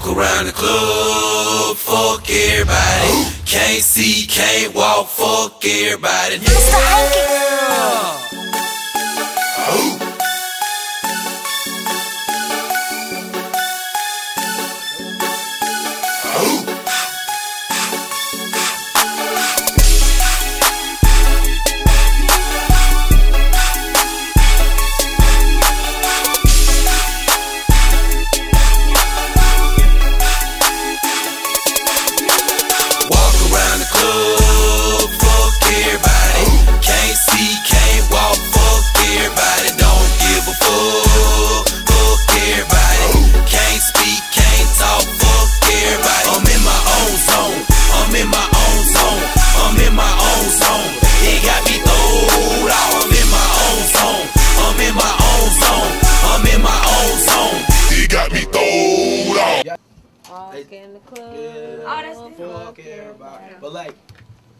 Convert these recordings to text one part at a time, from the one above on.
Walk around the club, fuck everybody. Can't see, can't walk, fuck everybody. Mr. Hanky. Oh. Walk in the club. Oh, that's Fuck everybody. But like,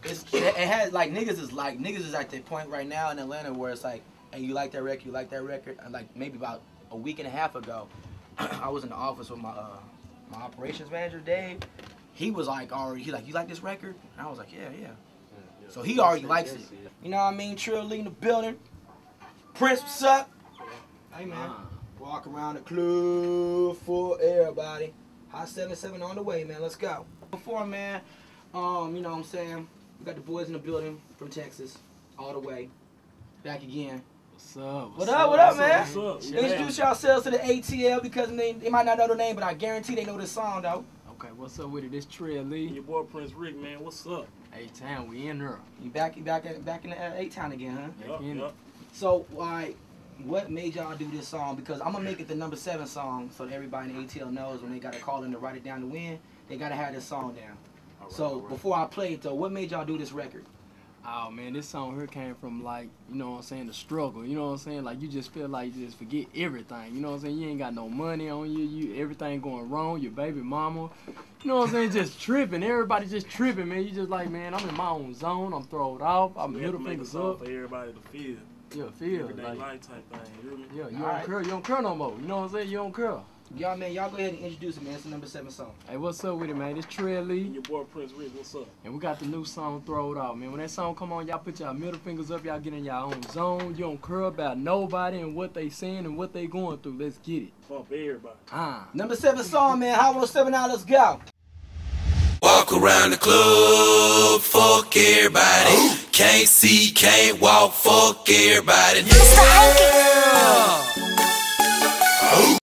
it's it, it has like niggas is like niggas is at the point right now in Atlanta where it's like, hey, you like that record? You like that record? And like maybe about a week and a half ago, I was in the office with my uh my operations manager Dave. He was like already. He like, you like this record? And I was like, yeah, yeah. So he already likes it. You know what I mean? Treal leading the building. Prince, what's up? Hey man, walk around the club for everybody. Hot 77 on the way, man. Let's go. Before, man, um, you know what I'm saying? We got the boys in the building from Texas, all the way. Back again. What's up? What up, what up, man? What's up? Shit. Introduce yourselves to the ATL because they, they might not know the name, but I guarantee they know this song, though. Okay, what's up with it? This Treal. Your boy Prince Rick, man, what's up? Hey, town, we in there. You back, you back, in- back in the uh, A-Town again, huh? Back Yup, in it. yup. So, why, what made y'all do this song? Because I'm gonna make it the number seven song so that everybody in ATL knows when they gotta call in to write it down to win, they gotta have this song down. All right, So all right. before I play it though, what made y'all do this record? Oh man, this song here came from like, you know what I'm saying, the struggle. You know what I'm saying? Like you just feel like you just forget everything. You know what I'm saying? You ain't got no money on you, you everything going wrong, your baby mama. You know what I'm saying? Just tripping. Everybody just tripping, man. You just like, man, I'm in my own zone, I'm thrown off, I'm We have to middle make a fingers up. for everybody to feel. Yeah, feel Everyday like life type thing. You hear me? Yeah, you don't Alright. care, you don't curl no more. You know what I'm saying? You don't curl. Y'all man, y'all go ahead and introduce it, man. It's the number seven song. Hey, what's up with it, man? It's Trey And Lee. your boy Prince Rick, what's up? And we got the new song Throw It Out, man. When that song come on, y'all put y'all middle fingers up, y'all get in y'all own zone. You don't care about nobody and what they saying and what they going through. Let's get it. Bump everybody. Ah. Number seven song, man. Hot 107 now, let's go. Walk around the club, fuck everybody. Can't see, can't walk, fuck everybody. Mr. Hanky. Oh.